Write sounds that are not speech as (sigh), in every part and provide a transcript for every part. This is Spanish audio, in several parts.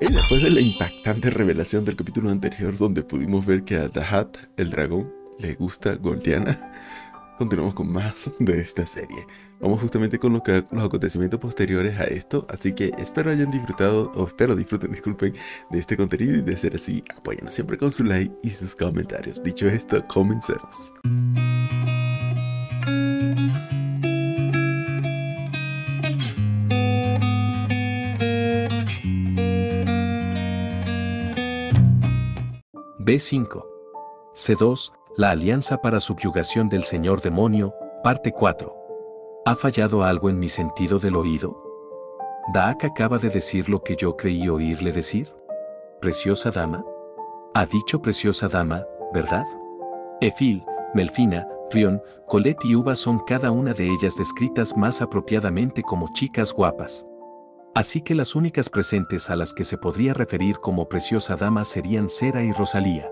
Y después de la impactante revelación del capítulo anterior donde pudimos ver que a Dahat, el dragón, le gusta Goldiana, continuamos con más de esta serie. Vamos justamente con los acontecimientos posteriores a esto, así que espero hayan disfrutado, o espero disfruten, (laughs) disculpen, de este contenido y de ser así, apóyanos siempre con su like y sus comentarios. Dicho esto, comencemos. B5. C2. La Alianza para Subyugación del Señor Demonio, parte 4. ¿Ha fallado algo en mi sentido del oído? Daak acaba de decir lo que yo creí oírle decir. Preciosa dama. Ha dicho preciosa dama, ¿verdad? Efil, Melfina, Rion, Colette y Uva son cada una de ellas descritas más apropiadamente como chicas guapas. Así que las únicas presentes a las que se podría referir como preciosa dama serían Cera y Rosalía.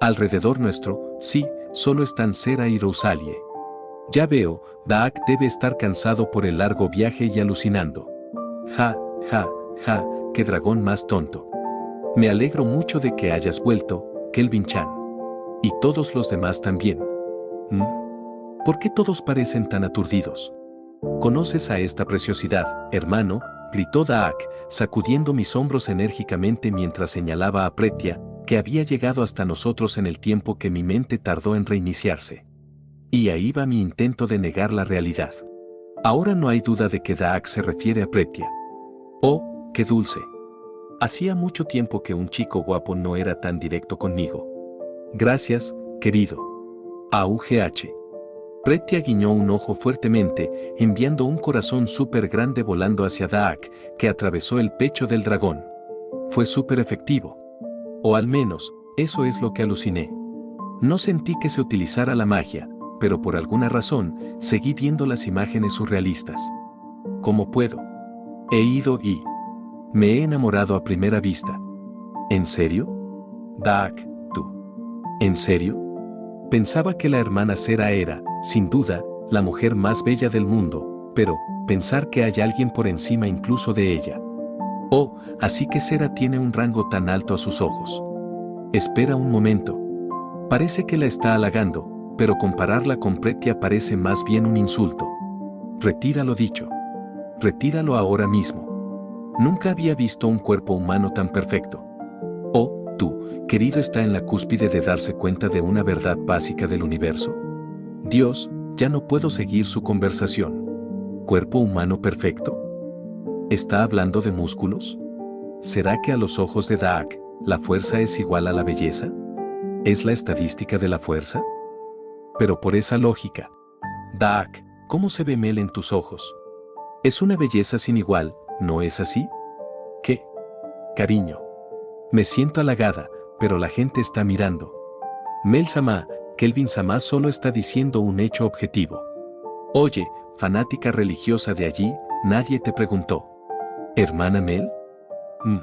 Alrededor nuestro, sí, solo están Cera y Rosalie. Ya veo, Daak debe estar cansado por el largo viaje y alucinando. Ja, ja, ja, qué dragón más tonto. Me alegro mucho de que hayas vuelto, Kelvin Chan. Y todos los demás también. ¿Mm? ¿Por qué todos parecen tan aturdidos? ¿Conoces a esta preciosidad, hermano? Gritó Daak, sacudiendo mis hombros enérgicamente mientras señalaba a Pretia, que había llegado hasta nosotros en el tiempo que mi mente tardó en reiniciarse. Y ahí va mi intento de negar la realidad. Ahora no hay duda de que Daak se refiere a Pretia. Oh, qué dulce. Hacía mucho tiempo que un chico guapo no era tan directo conmigo. Gracias, querido. A UGH. Pretia guiñó un ojo fuertemente, enviando un corazón súper grande volando hacia Daak, que atravesó el pecho del dragón. Fue súper efectivo. O al menos, eso es lo que aluciné. No sentí que se utilizara la magia, pero por alguna razón, seguí viendo las imágenes surrealistas. ¿Cómo puedo? He ido y... Me he enamorado a primera vista. ¿En serio? Dak, tú. ¿En serio? Pensaba que la hermana Cera era, sin duda, la mujer más bella del mundo, pero, pensar que hay alguien por encima incluso de ella. Oh, así que Cera tiene un rango tan alto a sus ojos. Espera un momento. Parece que la está halagando, pero compararla con Pretia parece más bien un insulto. Retíralo dicho. Retíralo ahora mismo. Nunca había visto un cuerpo humano tan perfecto. Oh, tú, querido, está en la cúspide de darse cuenta de una verdad básica del universo. Dios, ya no puedo seguir su conversación. ¿Cuerpo humano perfecto? ¿Está hablando de músculos? ¿Será que a los ojos de Daak, la fuerza es igual a la belleza? ¿Es la estadística de la fuerza? Pero por esa lógica. Daak, ¿cómo se ve Mel en tus ojos? Es una belleza sin igual, ¿no es así? ¿Qué? Cariño. Me siento halagada, pero la gente está mirando. Mel Sama, Kelvin Sama solo está diciendo un hecho objetivo. Oye, fanática religiosa de allí, nadie te preguntó. ¿Hermana Mel? Mm.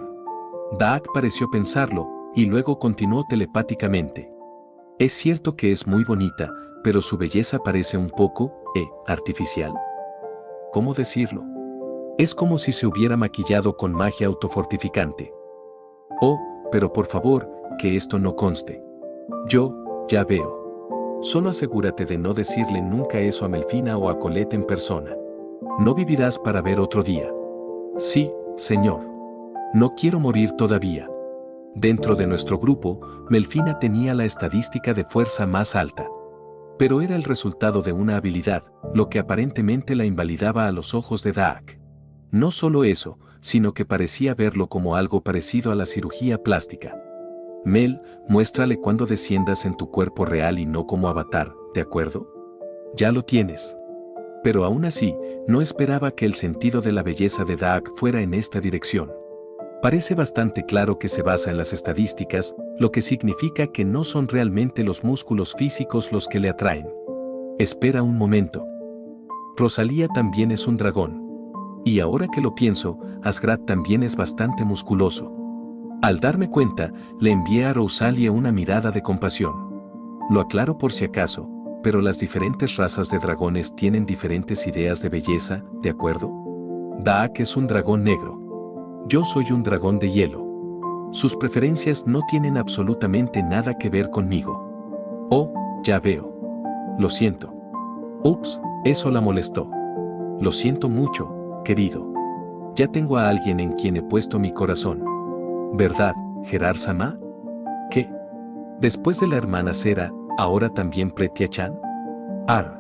Daak pareció pensarlo, y luego continuó telepáticamente. Es cierto que es muy bonita, pero su belleza parece un poco, eh, artificial. ¿Cómo decirlo? Es como si se hubiera maquillado con magia autofortificante. Oh, pero por favor, que esto no conste. Yo, ya veo. Solo asegúrate de no decirle nunca eso a Melfina o a Colette en persona. No vivirás para ver otro día. Sí, señor. No quiero morir todavía. Dentro de nuestro grupo, Melfina tenía la estadística de fuerza más alta. Pero era el resultado de una habilidad, lo que aparentemente la invalidaba a los ojos de Daak. No solo eso, sino que parecía verlo como algo parecido a la cirugía plástica. Mel, muéstrale cuando desciendas en tu cuerpo real y no como avatar, ¿de acuerdo? Ya lo tienes. Pero aún así, no esperaba que el sentido de la belleza de Daak fuera en esta dirección. Parece bastante claro que se basa en las estadísticas, lo que significa que no son realmente los músculos físicos los que le atraen. Espera un momento. Rosalía también es un dragón. Y ahora que lo pienso, Asgard también es bastante musculoso. Al darme cuenta, le envié a Rosalia una mirada de compasión. Lo aclaro por si acaso, pero las diferentes razas de dragones tienen diferentes ideas de belleza, ¿de acuerdo? Daak es un dragón negro. Yo soy un dragón de hielo. Sus preferencias no tienen absolutamente nada que ver conmigo. Oh, ya veo. Lo siento. Ups, eso la molestó. Lo siento mucho, querido. Ya tengo a alguien en quien he puesto mi corazón. ¿Verdad, Gerard Sama? ¿Qué? Después de la hermana Cera, ahora también Pretia Chan? Ar.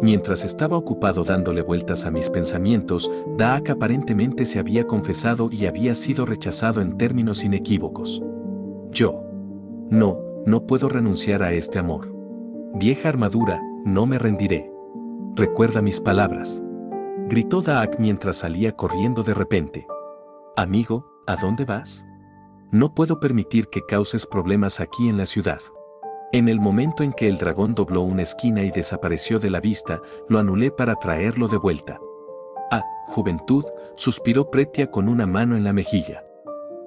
Mientras estaba ocupado dándole vueltas a mis pensamientos, Daak aparentemente se había confesado y había sido rechazado en términos inequívocos. Yo. No, no puedo renunciar a este amor. Vieja armadura, no me rendiré. Recuerda mis palabras. Gritó Daak mientras salía corriendo de repente. Amigo, ¿a dónde vas? No puedo permitir que causes problemas aquí en la ciudad. En el momento en que el dragón dobló una esquina y desapareció de la vista, lo anulé para traerlo de vuelta. Ah, juventud, suspiró Pretia con una mano en la mejilla.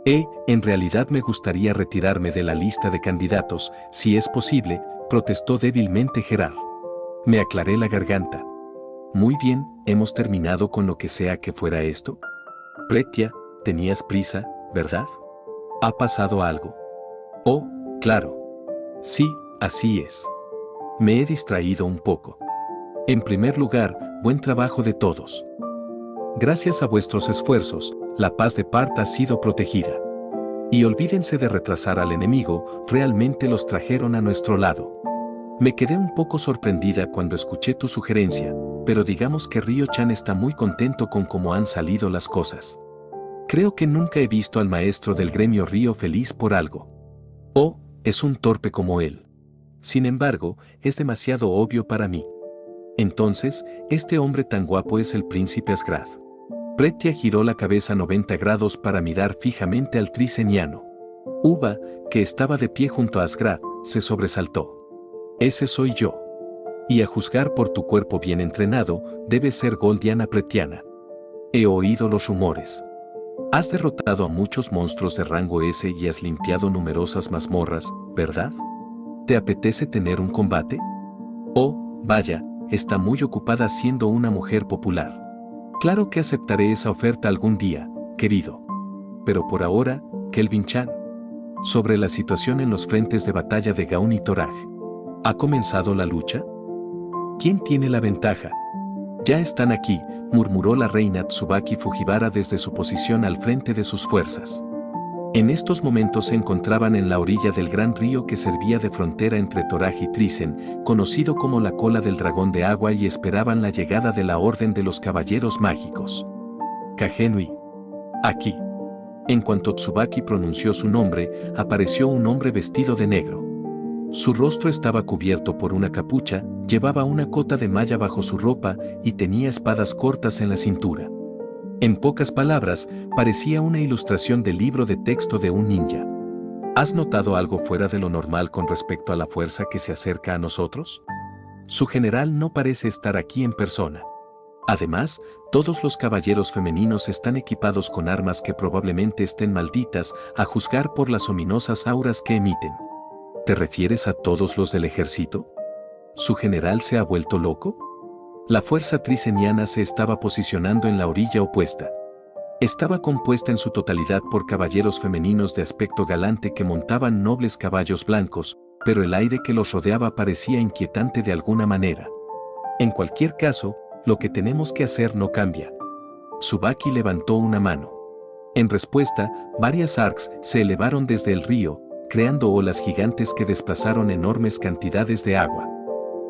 Eh, en realidad me gustaría retirarme de la lista de candidatos, si es posible, protestó débilmente Gerard. Me aclaré la garganta. Muy bien, hemos terminado con lo que sea que fuera esto. Pretia, tenías prisa, ¿verdad? ¿Ha pasado algo? Oh, claro. Sí, así es. Me he distraído un poco. En primer lugar, buen trabajo de todos. Gracias a vuestros esfuerzos, la paz de Part ha sido protegida. Y olvídense de retrasar al enemigo, realmente los trajeron a nuestro lado. Me quedé un poco sorprendida cuando escuché tu sugerencia, pero digamos que Ryo-chan está muy contento con cómo han salido las cosas. Creo que nunca he visto al maestro del gremio Río feliz por algo. Oh, es un torpe como él. Sin embargo, es demasiado obvio para mí. Entonces, este hombre tan guapo es el príncipe Asgrad. Pretia giró la cabeza 90 grados para mirar fijamente al triceniano. Uva, que estaba de pie junto a Asgrad, se sobresaltó. Ese soy yo. Y a juzgar por tu cuerpo bien entrenado, debe ser Goldiana Pretiana. He oído los rumores. Has derrotado a muchos monstruos de rango S y has limpiado numerosas mazmorras, ¿verdad? ¿Te apetece tener un combate? Oh, vaya, está muy ocupada siendo una mujer popular. Claro que aceptaré esa oferta algún día, querido. Pero por ahora, Kelvin Chan. Sobre la situación en los frentes de batalla de Gaon y Toraj. ¿Ha comenzado la lucha? ¿Quién tiene la ventaja? Ya están aquí, murmuró la reina Tsubaki Fujiwara desde su posición al frente de sus fuerzas. En estos momentos se encontraban en la orilla del gran río que servía de frontera entre Toraj y Trisen, conocido como la cola del dragón de agua y esperaban la llegada de la Orden de los Caballeros Mágicos. Kagenui. Aquí. En cuanto Tsubaki pronunció su nombre, apareció un hombre vestido de negro. Su rostro estaba cubierto por una capucha, llevaba una cota de malla bajo su ropa y tenía espadas cortas en la cintura. En pocas palabras, parecía una ilustración del libro de texto de un ninja. ¿Has notado algo fuera de lo normal con respecto a la fuerza que se acerca a nosotros? Su general no parece estar aquí en persona. Además, todos los caballeros femeninos están equipados con armas que probablemente estén malditas, a juzgar por las ominosas auras que emiten. ¿Te refieres a todos los del ejército? ¿Su general se ha vuelto loco? La fuerza triceniana se estaba posicionando en la orilla opuesta. Estaba compuesta en su totalidad por caballeros femeninos de aspecto galante que montaban nobles caballos blancos, pero el aire que los rodeaba parecía inquietante de alguna manera. En cualquier caso, lo que tenemos que hacer no cambia. Subaki levantó una mano. En respuesta, varias arcs se elevaron desde el río, creando olas gigantes que desplazaron enormes cantidades de agua.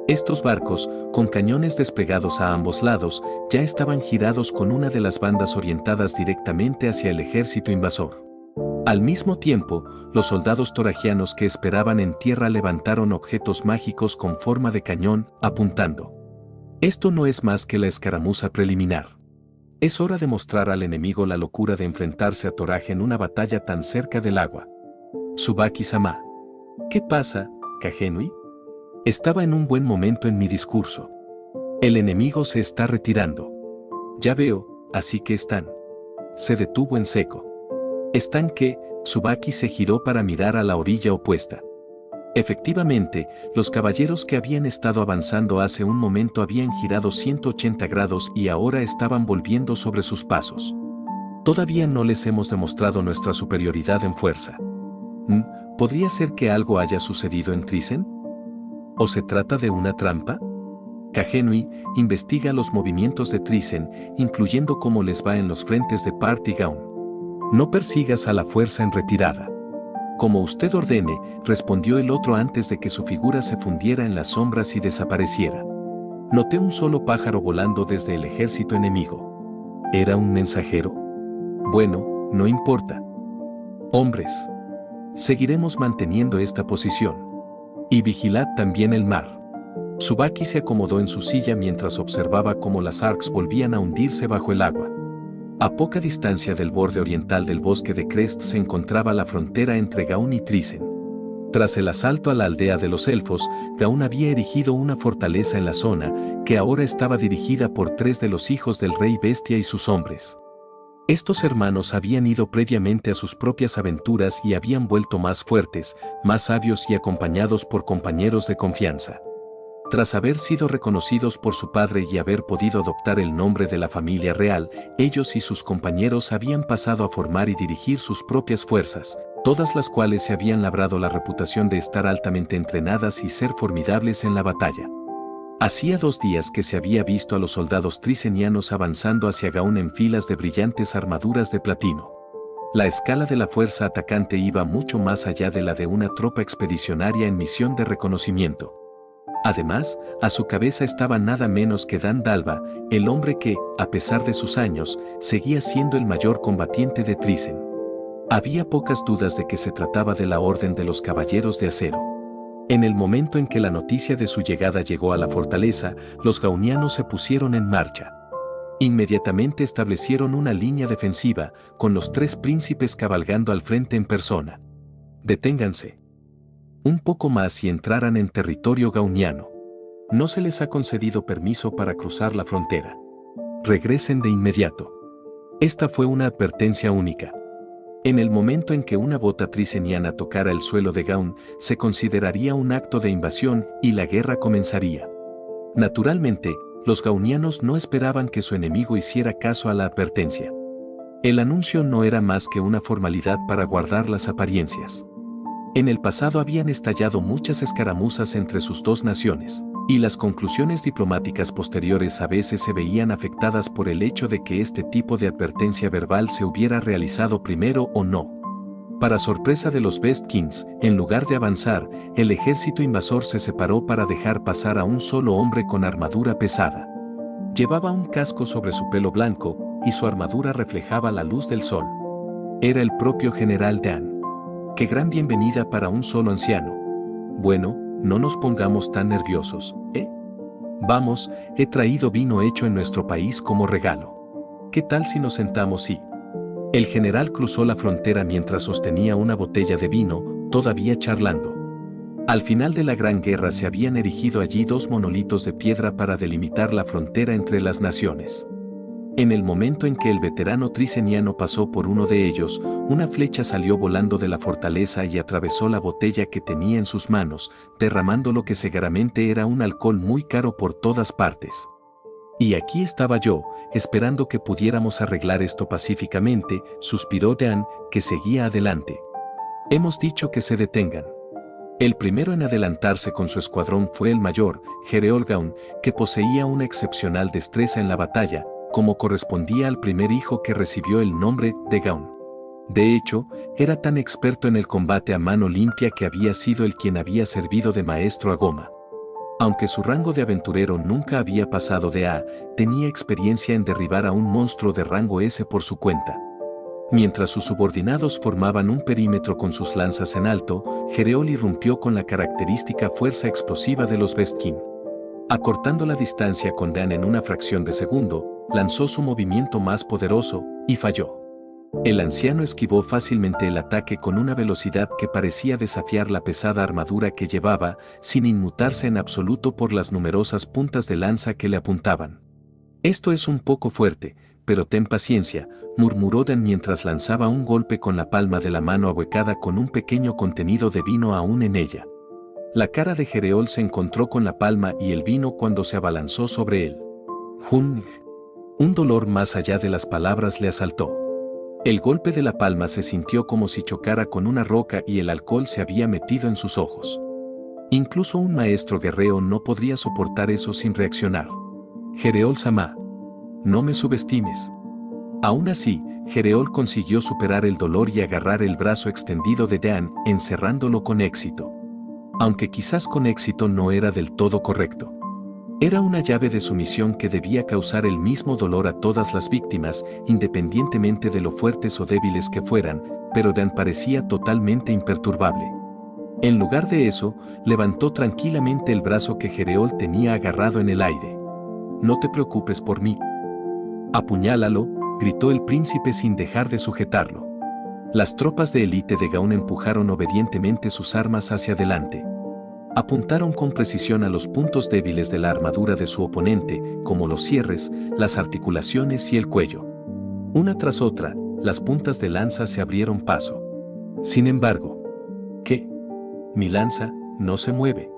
Estos barcos, con cañones desplegados a ambos lados, ya estaban girados con una de las bandas orientadas directamente hacia el ejército invasor. Al mismo tiempo, los soldados toragianos que esperaban en tierra levantaron objetos mágicos con forma de cañón, apuntando. Esto no es más que la escaramuza preliminar. Es hora de mostrar al enemigo la locura de enfrentarse a Toraj en una batalla tan cerca del agua. Subaki-sama. ¿Qué pasa, Kagenui? Estaba en un buen momento en mi discurso. El enemigo se está retirando. Ya veo, así que están. Se detuvo en seco. Están que, Subaki se giró para mirar a la orilla opuesta. Efectivamente, los caballeros que habían estado avanzando hace un momento habían girado 180 grados y ahora estaban volviendo sobre sus pasos. Todavía no les hemos demostrado nuestra superioridad en fuerza. ¿Mm? ¿Podría ser que algo haya sucedido en Trisen? ¿O se trata de una trampa? Kagenui investiga los movimientos de Trisen, incluyendo cómo les va en los frentes de Part y Gaun. No persigas a la fuerza en retirada. Como usted ordene, respondió el otro antes de que su figura se fundiera en las sombras y desapareciera. Noté un solo pájaro volando desde el ejército enemigo. ¿Era un mensajero? Bueno, no importa. Hombres. Seguiremos manteniendo esta posición. Y vigilad también el mar. Subaki se acomodó en su silla mientras observaba cómo las arcs volvían a hundirse bajo el agua. A poca distancia del borde oriental del bosque de Crest se encontraba la frontera entre Gaun y Trisen. Tras el asalto a la aldea de los elfos, Gaun había erigido una fortaleza en la zona, que ahora estaba dirigida por tres de los hijos del rey bestia y sus hombres. Estos hermanos habían ido previamente a sus propias aventuras y habían vuelto más fuertes, más sabios y acompañados por compañeros de confianza. Tras haber sido reconocidos por su padre y haber podido adoptar el nombre de la familia real, ellos y sus compañeros habían pasado a formar y dirigir sus propias fuerzas, todas las cuales se habían labrado la reputación de estar altamente entrenadas y ser formidables en la batalla. Hacía dos días que se había visto a los soldados trisenianos avanzando hacia Gaun en filas de brillantes armaduras de platino. La escala de la fuerza atacante iba mucho más allá de la de una tropa expedicionaria en misión de reconocimiento. Además, a su cabeza estaba nada menos que Dan Dalva, el hombre que, a pesar de sus años, seguía siendo el mayor combatiente de Trisen. Había pocas dudas de que se trataba de la Orden de los Caballeros de Acero. En el momento en que la noticia de su llegada llegó a la fortaleza, los gaunianos se pusieron en marcha. Inmediatamente establecieron una línea defensiva, con los tres príncipes cabalgando al frente en persona. Deténganse. Un poco más y entraran en territorio gauniano. No se les ha concedido permiso para cruzar la frontera. Regresen de inmediato. Esta fue una advertencia única. En el momento en que una bota triseniana tocara el suelo de Gaun, se consideraría un acto de invasión y la guerra comenzaría. Naturalmente, los gaunianos no esperaban que su enemigo hiciera caso a la advertencia. El anuncio no era más que una formalidad para guardar las apariencias. En el pasado habían estallado muchas escaramuzas entre sus dos naciones y las conclusiones diplomáticas posteriores a veces se veían afectadas por el hecho de que este tipo de advertencia verbal se hubiera realizado primero o no. Para sorpresa de los Best Kings, en lugar de avanzar, el ejército invasor se separó para dejar pasar a un solo hombre con armadura pesada. Llevaba un casco sobre su pelo blanco, y su armadura reflejaba la luz del sol. Era el propio general Dan. Qué gran bienvenida para un solo anciano. Bueno, no nos pongamos tan nerviosos, ¿eh? Vamos, he traído vino hecho en nuestro país como regalo. ¿Qué tal si nos sentamos y... El general cruzó la frontera mientras sostenía una botella de vino, todavía charlando. Al final de la Gran Guerra se habían erigido allí dos monolitos de piedra para delimitar la frontera entre las naciones. En el momento en que el veterano triseniano pasó por uno de ellos, una flecha salió volando de la fortaleza y atravesó la botella que tenía en sus manos, derramando lo que seguramente era un alcohol muy caro por todas partes. Y aquí estaba yo, esperando que pudiéramos arreglar esto pacíficamente, suspiró Dan, que seguía adelante. Hemos dicho que se detengan. El primero en adelantarse con su escuadrón fue el mayor, Gereolgaun, que poseía una excepcional destreza en la batalla, como correspondía al primer hijo que recibió el nombre de Gaun. De hecho, era tan experto en el combate a mano limpia que había sido el quien había servido de maestro a Goma. Aunque su rango de aventurero nunca había pasado de A, tenía experiencia en derribar a un monstruo de rango S por su cuenta. Mientras sus subordinados formaban un perímetro con sus lanzas en alto, Gereol irrumpió con la característica fuerza explosiva de los Bestkin. Acortando la distancia con Dan en una fracción de segundo, lanzó su movimiento más poderoso, y falló. El anciano esquivó fácilmente el ataque con una velocidad que parecía desafiar la pesada armadura que llevaba, sin inmutarse en absoluto por las numerosas puntas de lanza que le apuntaban. Esto es un poco fuerte, pero ten paciencia, murmuró Dan mientras lanzaba un golpe con la palma de la mano ahuecada con un pequeño contenido de vino aún en ella. La cara de Jereol se encontró con la palma y el vino cuando se abalanzó sobre él. Jun un dolor más allá de las palabras le asaltó. El golpe de la palma se sintió como si chocara con una roca y el alcohol se había metido en sus ojos. Incluso un maestro guerrero no podría soportar eso sin reaccionar. Jereol Sama. No me subestimes. Aún así, Jereol consiguió superar el dolor y agarrar el brazo extendido de Dan, encerrándolo con éxito. Aunque quizás con éxito no era del todo correcto. Era una llave de sumisión que debía causar el mismo dolor a todas las víctimas, independientemente de lo fuertes o débiles que fueran, pero Dan parecía totalmente imperturbable. En lugar de eso, levantó tranquilamente el brazo que Jereol tenía agarrado en el aire. No te preocupes por mí. Apuñálalo, gritó el príncipe sin dejar de sujetarlo. Las tropas de élite de Gaun empujaron obedientemente sus armas hacia adelante. Apuntaron con precisión a los puntos débiles de la armadura de su oponente, como los cierres, las articulaciones y el cuello. Una tras otra, las puntas de lanza se abrieron paso. Sin embargo, ¿qué? Mi lanza no se mueve.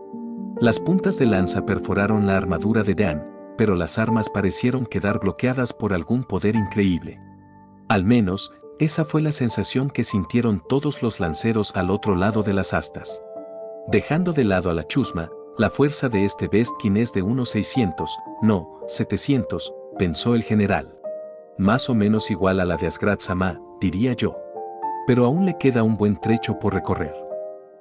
Las puntas de lanza perforaron la armadura de Dan, pero las armas parecieron quedar bloqueadas por algún poder increíble. Al menos, esa fue la sensación que sintieron todos los lanceros al otro lado de las astas. Dejando de lado a la chusma, la fuerza de este Bestkin es de unos 600, no, 700, pensó el general. Más o menos igual a la de Asgrat Sama, diría yo. Pero aún le queda un buen trecho por recorrer.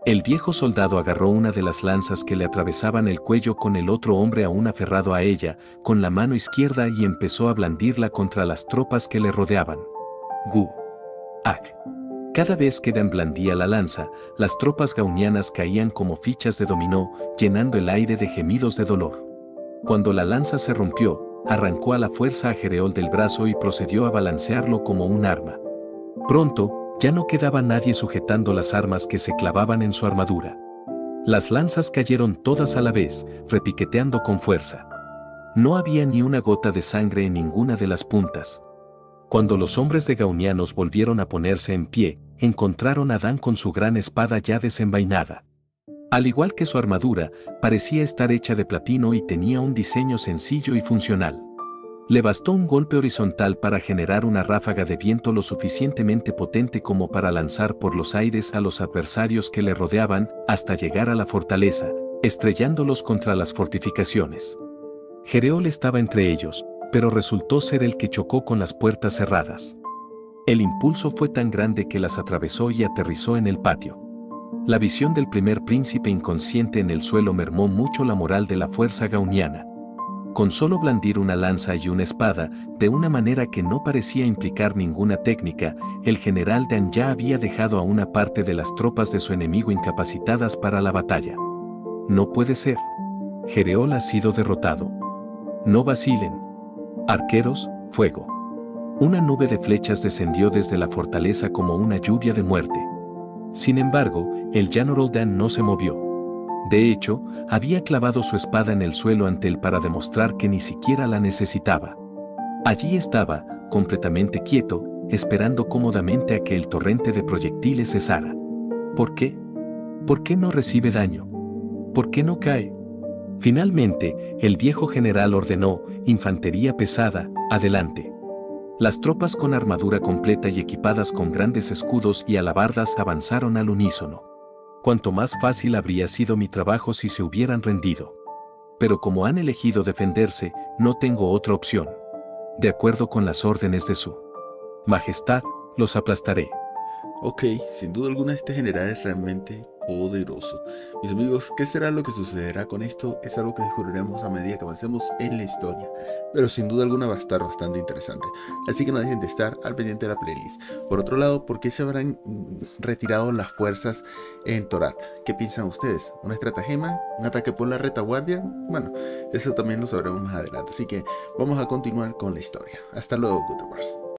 El viejo soldado agarró una de las lanzas que le atravesaban el cuello con el otro hombre aún aferrado a ella, con la mano izquierda y empezó a blandirla contra las tropas que le rodeaban. Gu. Ak. Cada vez que Dan blandía la lanza, las tropas gaunianas caían como fichas de dominó, llenando el aire de gemidos de dolor. Cuando la lanza se rompió, arrancó a la fuerza a Jereol del brazo y procedió a balancearlo como un arma. Pronto, ya no quedaba nadie sujetando las armas que se clavaban en su armadura. Las lanzas cayeron todas a la vez, repiqueteando con fuerza. No había ni una gota de sangre en ninguna de las puntas. Cuando los hombres de Gaunianos volvieron a ponerse en pie, encontraron a Dan con su gran espada ya desenvainada. Al igual que su armadura, parecía estar hecha de platino y tenía un diseño sencillo y funcional. Le bastó un golpe horizontal para generar una ráfaga de viento lo suficientemente potente como para lanzar por los aires a los adversarios que le rodeaban hasta llegar a la fortaleza, estrellándolos contra las fortificaciones. Jereol estaba entre ellos, pero resultó ser el que chocó con las puertas cerradas. El impulso fue tan grande que las atravesó y aterrizó en el patio. La visión del primer príncipe inconsciente en el suelo mermó mucho la moral de la fuerza gauniana con solo blandir una lanza y una espada, de una manera que no parecía implicar ninguna técnica, el general Dan ya había dejado a una parte de las tropas de su enemigo incapacitadas para la batalla. No puede ser. Jereol ha sido derrotado. No vacilen. Arqueros, fuego. Una nube de flechas descendió desde la fortaleza como una lluvia de muerte. Sin embargo, el General Dan no se movió. De hecho, había clavado su espada en el suelo ante él para demostrar que ni siquiera la necesitaba. Allí estaba, completamente quieto, esperando cómodamente a que el torrente de proyectiles cesara. ¿Por qué? ¿Por qué no recibe daño? ¿Por qué no cae? Finalmente, el viejo general ordenó, infantería pesada, adelante. Las tropas con armadura completa y equipadas con grandes escudos y alabardas avanzaron al unísono cuanto más fácil habría sido mi trabajo si se hubieran rendido. Pero como han elegido defenderse, no tengo otra opción. De acuerdo con las órdenes de su Majestad, los aplastaré. Ok, sin duda alguna este general es realmente poderoso. Mis amigos, ¿qué será lo que sucederá con esto? Es algo que descubriremos a medida que avancemos en la historia. Pero sin duda alguna va a estar bastante interesante. Así que no dejen de estar al pendiente de la playlist. Por otro lado, ¿por qué se habrán retirado las fuerzas en Torat? ¿Qué piensan ustedes? ¿Una estratagema? ¿Un ataque por la retaguardia? Bueno, eso también lo sabremos más adelante. Así que vamos a continuar con la historia. Hasta luego, Gutenberg.